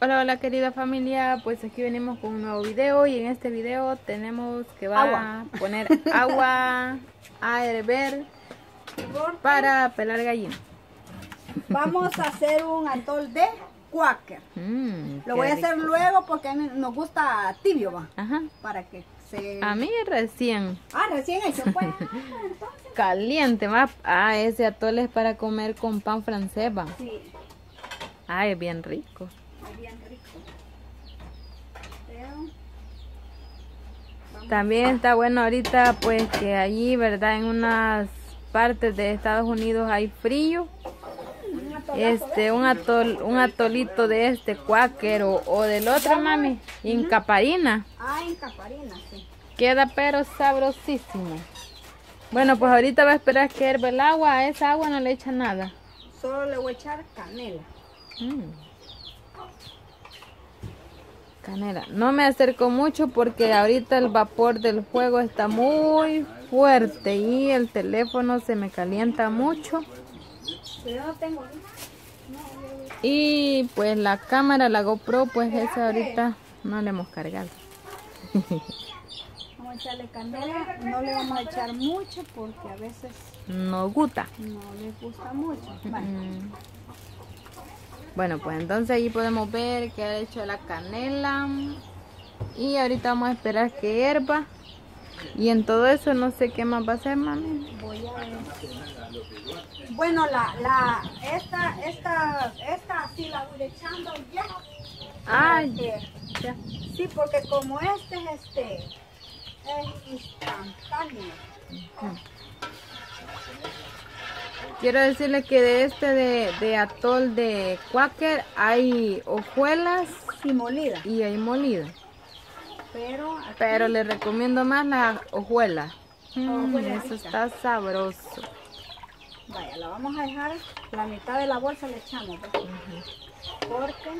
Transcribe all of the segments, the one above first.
Hola, hola querida familia, pues aquí venimos con un nuevo video y en este video tenemos que va Agua. a poner agua a hervir para pelar gallina. Vamos a hacer un atol de quaker. Mm, Lo voy a hacer rico. luego porque nos gusta tibio, va. Ajá. Para que se... A mí recién Ah, recién hecho. Pues, ah, entonces. caliente, va. Ah, ese atole es para comer con pan francés, va. Sí, Ay, es bien rico. Bien rico. También está bueno ahorita pues que allí, ¿verdad? En unas partes de Estados Unidos hay frío. Este, un atol, un atolito de este cuáquer o, o del otro, mami, incaparina. Ah, en caparina, sí. Queda pero sabrosísimo. Bueno, pues ahorita va a esperar que hierva el agua. A esa agua no le echa nada. Solo le voy a echar canela. Mm. Canela. No me acerco mucho porque ahorita el vapor del fuego está muy fuerte y el teléfono se me calienta mucho. Y pues la cámara, la GoPro, pues esa ahorita no le hemos cargado. Vamos a echarle canela. No le vamos a echar mucho porque a veces No gusta. no les gusta mucho. Bueno, Mm. Bueno, pues entonces ahí podemos ver que ha hecho la canela. Y ahorita vamos a esperar que hierva. Y en todo eso no sé qué más va a hacer, mami. voy a ver. Bueno, la, la, esta, esta, esta sí la voy echando ya. Ay, Porque- ya. Sí, porque como este es este, es instantáneo. Quiero decirle que de este de, de atol de Quaker hay hojuelas Sí, molida. y hay molida. Pero, aquí- Pero le recomiendo más la hojuela. Mm, eso está sabroso. vaya, la vamos a dejar, la mitad de la bolsa le echamos, porque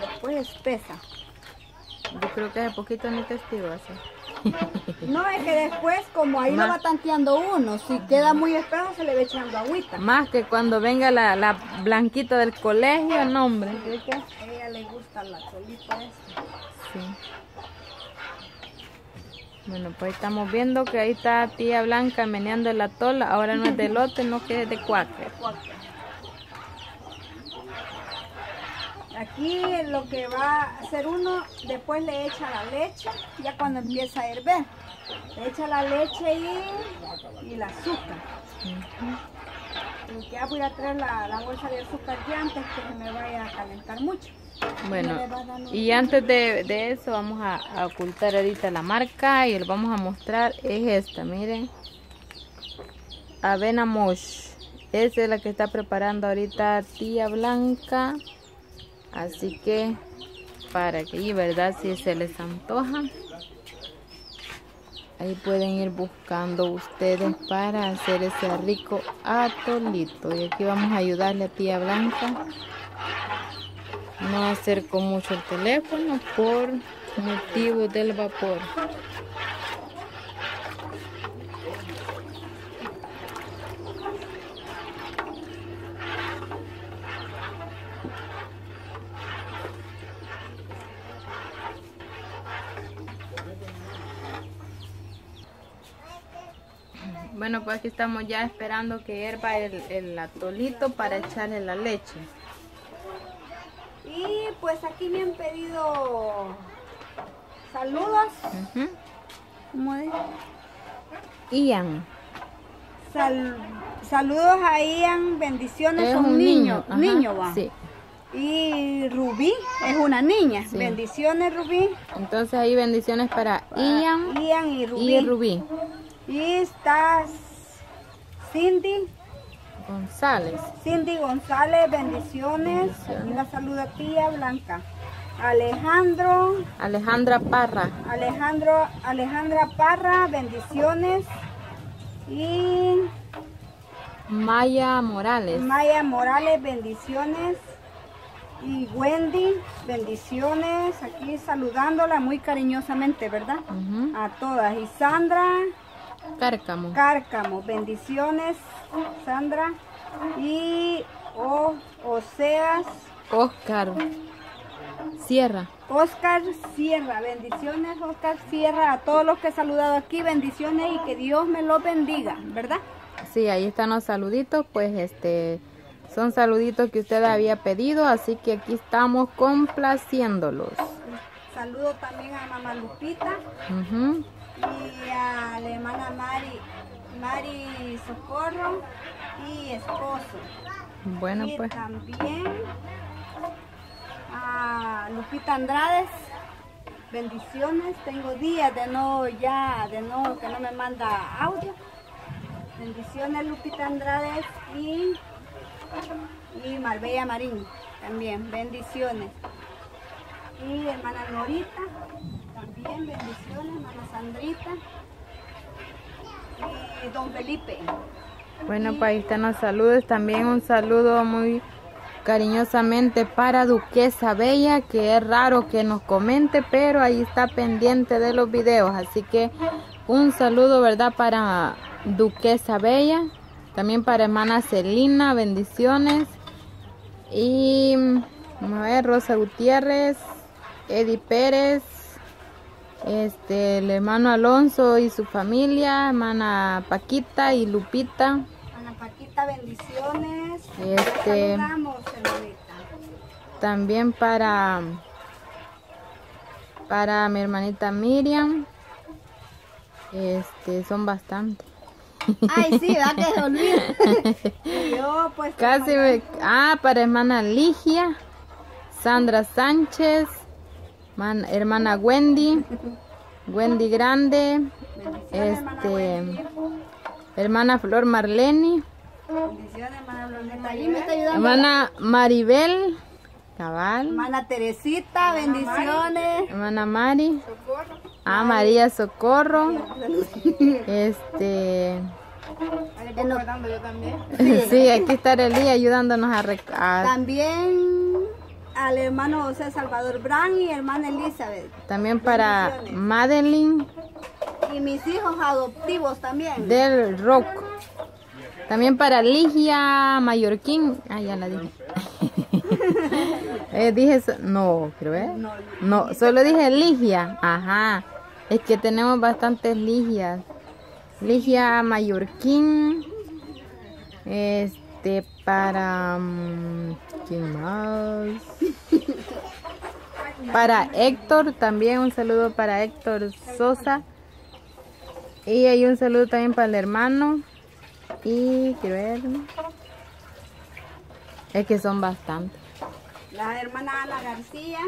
después espesa. Yo creo que hace poquito ni testigo hace. No es que después, como ahí lo Más- va tanteando uno, si queda muy espeso se le va echando agüita. Más que cuando venga la, la blanquita del colegio, no hombre. A ella le gusta la solita esta. Sí. Bueno, pues estamos viendo que ahí está tía Blanca meneando el atol. Ahora no es de lote, no que es de cuáquer. Aquí lo que va a hacer uno, después le echa la leche, ya cuando empieza a hervir. Le echa la leche y, y el azúcar. Porque ya voy a traer la, la bolsa de azúcar ya antes que se me vaya a calentar mucho. Bueno, y antes de, de eso vamos a, a ocultar ahorita la marca y les vamos a mostrar. Es esta, miren. Avena Mosh. Esa es la que está preparando ahorita tía Blanca. Así que para que, verdad, si se les antoja, ahí pueden ir buscando ustedes para hacer ese rico atolito. Y aquí vamos a ayudarle a tía Blanca. No acerco mucho el teléfono por motivo del vapor. Bueno, pues aquí estamos ya esperando que hierva el, el atolito para echarle la leche. Y pues aquí me han pedido saludos. ¿Cómo? Ian. Sal- saludos a Ian, bendiciones, Es son un niño. ajá, niño va. Sí. Y Rubí es una niña. Sí. Bendiciones, Rubí. Entonces ahí bendiciones para Ian Ian y Rubí. y Rubí está Cindy, González. Cindy González, bendiciones. Bendiciones. Y la saluda tía Blanca. Alejandro, Alejandra Parra. Alejandro, Alejandra Parra, bendiciones. Y Maya Morales. Maya Morales, bendiciones. Y Wendy, bendiciones. Aquí saludándola muy cariñosamente, ¿verdad? A todas. Y Sandra Cárcamo. Cárcamo, bendiciones, Sandra. Y O- Oseas, Oscar Sierra. Oscar Sierra, bendiciones Oscar Sierra, a todos los que he saludado aquí, bendiciones y que Dios me los bendiga, ¿verdad? Sí, ahí están los saluditos, pues este son saluditos que usted había pedido, así que aquí estamos complaciéndolos. Saludo también a mamá Lupita Ujú. Y a la hermana Mari, Mari Socorro y esposo. Bueno, y pues también a Lupita Andrades. Bendiciones. Tengo días de no ya, de no, que no me manda audio. Bendiciones Lupita Andrades y, y Marbella Marín también. Bendiciones. Y hermana Norita, también bendiciones, hermana Sandrita. Y don Felipe. Bueno, los saludos. También un saludo muy cariñosamente para Duquesa Bella, que es raro que nos comente, pero ahí está pendiente de los videos. Así que un saludo, ¿verdad? Para Duquesa Bella. También para hermana Celina, bendiciones. Y vamos a ver, Rosa Gutiérrez, Eddie Pérez, este, el hermano Alonso y su familia, hermana Paquita y Lupita. Ana Paquita, bendiciones. Este- Saludamos. También para para mi hermanita Miriam. Este, son bastantes. Ay, sí, va que se olvida. Yo, pues. Casi me- ah, para hermana Ligia, Sandra Sánchez, man- hermana Wendy, Wendy Grande, este, Wendy. hermana Flor Bendiciones, hermana Maribel, cabal, Hermana Teresita, bendiciones. hermana Mari, ah, María Socorro, este, sí, aquí está Relí ayudándonos a, a- También al hermano José Salvador Brand y hermana Elizabeth. también para Madeline Y mis hijos adoptivos también. del Rock. También para Ligia Mallorquín. Ah, ya la dije. Eh, dije, so- no, creo, ¿eh? No, No, solo dije Ligia. Ajá. Es que tenemos bastantes Ligias. Ligia Mallorquín. Este, para... mm, ¿Quién más? Para Héctor, también un saludo para Héctor Sosa. Y hay un saludo también para el hermano. Y quiero ver. Es que son bastantes. La hermana Ana García.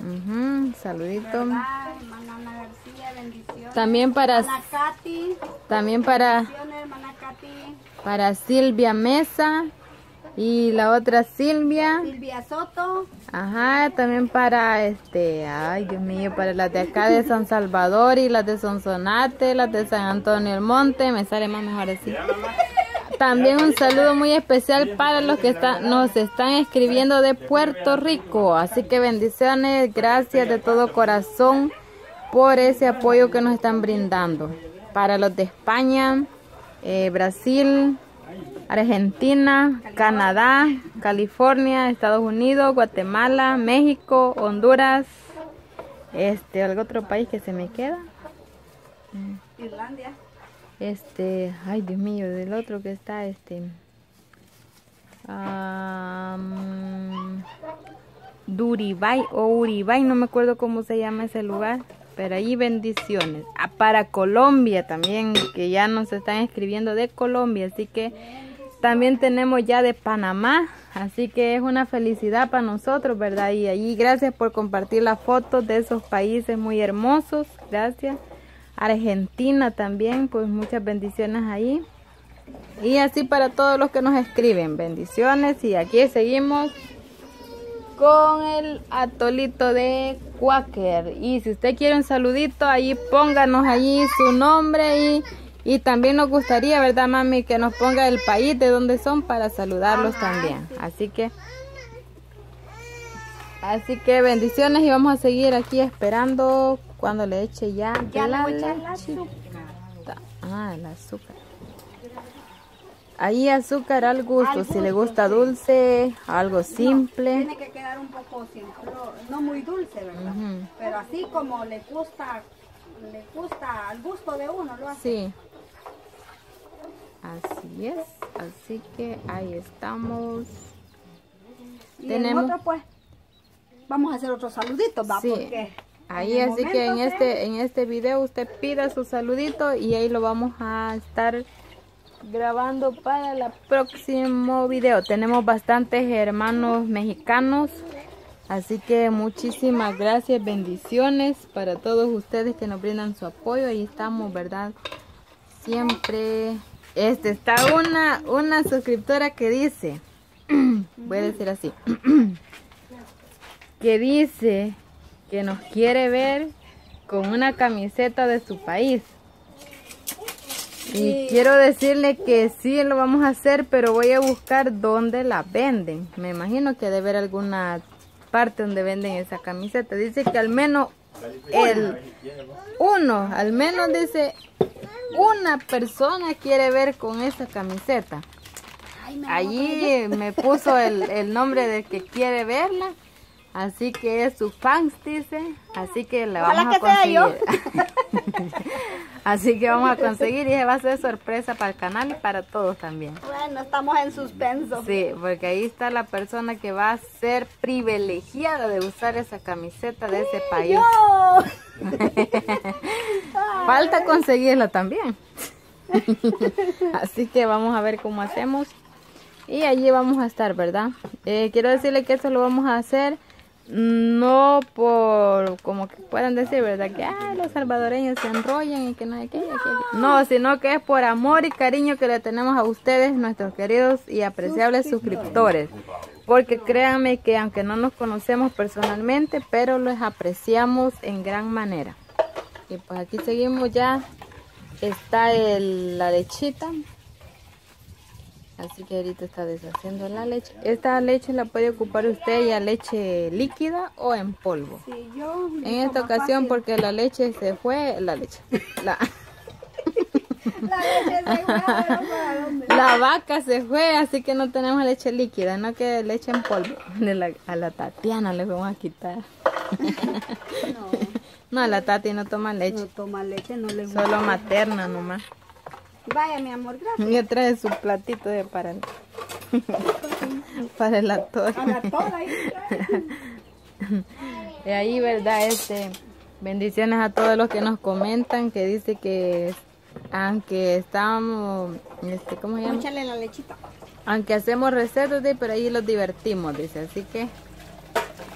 Ujú, saludito. ¿verdad? Hermana Ana García, bendiciones. También para Hermana Katy. también para hermana Katy. para Silvia Mesa y la otra Silvia. Silvia Soto. Ajá, también para este, ay Dios mío, para las de acá de San Salvador y las de Sonsonate, las de San Antonio del Monte, me sale más mejor así. También un saludo muy especial para los que están, nos están escribiendo de Puerto Rico. Así que bendiciones, gracias de todo corazón por ese apoyo que nos están brindando. Para los de España, eh, Brasil, Argentina, Canadá, California, Estados Unidos, Guatemala, México, Honduras, este, algún otro país que se me queda. Irlandia. Este, ay Dios mío, del otro que está, este, am, Duribay o Uribay, no me acuerdo cómo se llama ese lugar, pero ahí bendiciones. Ah, para Colombia también, que ya nos están escribiendo de Colombia, así que también tenemos ya de Panamá, así que es una felicidad para nosotros, ¿verdad? Y allí gracias por compartir las fotos de esos países muy hermosos, gracias. Argentina también, pues muchas bendiciones ahí. Y así para todos los que nos escriben, bendiciones. Y aquí seguimos con el atolito de Quaker. Y si usted quiere un saludito, ahí pónganos allí su nombre y, y también nos gustaría, ¿verdad, mami? Que nos ponga el país de donde son para saludarlos también. Así que... Así que bendiciones y vamos a seguir aquí esperando cuando le eche ya, Ya la voy a la lechita. Ah, el azúcar. Ahí azúcar al gusto, Al si le gusta sí. dulce, algo simple. Tiene que quedar un poco simple, no muy dulce, ¿verdad? Pero así como le gusta, le gusta al gusto de uno, lo hace. Sí. Así es. Así que ahí estamos. Y Tenemos- en otro pues, vamos a hacer otro saludito, va, Sí. porque Ahí, así que en este, en este video usted pida su saludito y ahí lo vamos a estar grabando para el próximo video. Tenemos bastantes hermanos mexicanos, así que muchísimas gracias, bendiciones para todos ustedes que nos brindan su apoyo. Ahí estamos, ¿verdad? Siempre. Este está una, una suscriptora que dice, voy a decir así, que dice que nos quiere ver con una camiseta de su país. Y quiero decirle que sí lo vamos a hacer, pero voy a buscar dónde la venden. Me imagino que debe haber alguna parte donde venden esa camiseta. Dice que al menos el uno, al menos dice una persona quiere ver con esa camiseta. Allí me puso el, el nombre de que quiere verla. Así que es su fans, dice. Así que la Ojalá vamos a que sea yo. Así que vamos a conseguir y va a ser sorpresa para el canal y para todos también. Bueno, estamos en suspenso. Sí, porque ahí está la persona que va a ser privilegiada de usar esa camiseta de ese país. ¡Yo! Falta conseguirla también. Así que vamos a ver cómo hacemos. Y allí vamos a estar, ¿verdad? Eh, quiero decirle que esto lo vamos a hacer no por, como que puedan decir, ¿verdad? Que ah, los salvadoreños se enrollan y que no hay que, No, sino que es por amor y cariño que le tenemos a ustedes, nuestros queridos y apreciables suscriptores. Porque créanme que aunque no nos conocemos personalmente, pero los apreciamos en gran manera. Y pues aquí seguimos ya. Está el- la lechita. Así que ahorita está deshaciendo la leche. Esta leche la puede ocupar usted ya leche líquida o en polvo. Sí, yo En esta ocasión fácil. porque la leche se fue, la leche, la, La leche se fue, pero la vaca se fue, así que no tenemos leche líquida, no que leche en polvo. De la- a la Tatiana le vamos a quitar. No, No, a la Tati no toma no leche, toma leche, no le gusta. solo materna nomás. Vaya, mi amor, gracias. Ya trae su platito de para el, para el atole. A la ahí. Y ahí, ¿verdad? Este, bendiciones a todos los que nos comentan, que dice que aunque estamos, este, ¿cómo se llama? Échale la lechita. Aunque hacemos recetas, de, pero ahí los divertimos, dice. Así que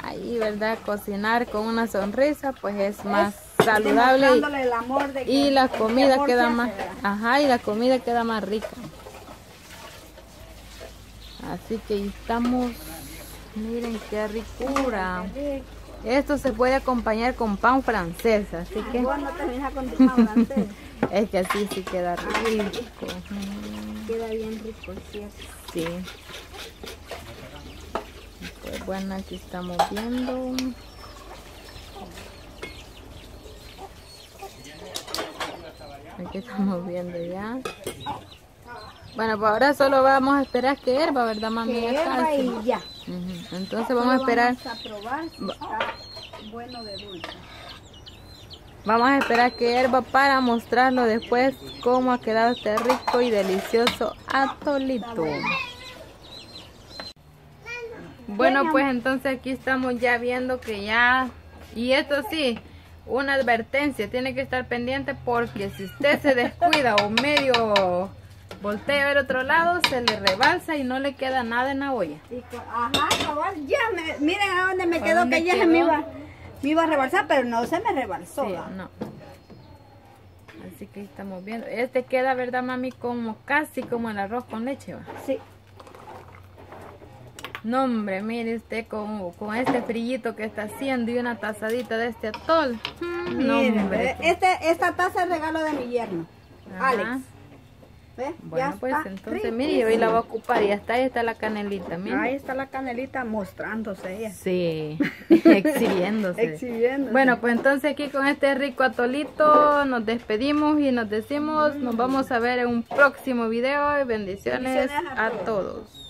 ahí, ¿verdad? Cocinar con una sonrisa, pues es más saludable y, Demostrándole el amor de que- y la comida queda más, ajá, y la comida queda más rica. Así que estamos, miren qué ricura. Esto se puede acompañar con pan francés, así que es que así sí queda rico. Queda bien rico, ¿cierto? Sí. Pues bueno, aquí estamos viendo. Aquí estamos viendo ya. Bueno, pues ahora solo vamos a esperar que herba, ¿verdad, mami? Que casi. y ya. Entonces vamos a esperar. Vamos a probar si está bueno de dulce. Vamos a esperar que hierva para mostrarlo después cómo ha quedado este rico y delicioso atolito. Bueno, pues entonces aquí estamos ya viendo que ya... Y esto sí, una advertencia, tiene que estar pendiente porque si usted se descuida o medio voltea a ver otro lado, se le rebalsa y no le queda nada en la olla. Ajá, cabal, ya me, miren a dónde me ¿A quedó que ya quedó? me iba, me iba a rebalsar, pero no se me rebalsó. Sí, no. Así que estamos viendo. Este queda, ¿verdad, mami? Como casi como el arroz con leche, ¿va? Sí. No, hombre, mire usted con, con este frillito que está haciendo y una tazadita de este atol. Mm, no, hombre. este, esta taza es regalo de mi yerno, Ajá. Alex. ¿Ve? Bueno, Ya pues está entonces, mire, hoy la voy a ocupar y hasta ahí está la canelita, mire. Ahí está la canelita mostrándose ella. Sí, exhibiéndose. Exhibiendo. Bueno, pues entonces aquí con este rico atolito nos despedimos y nos decimos, nos vamos a ver en un próximo video y bendiciones, Bendiciones a a todos. todos.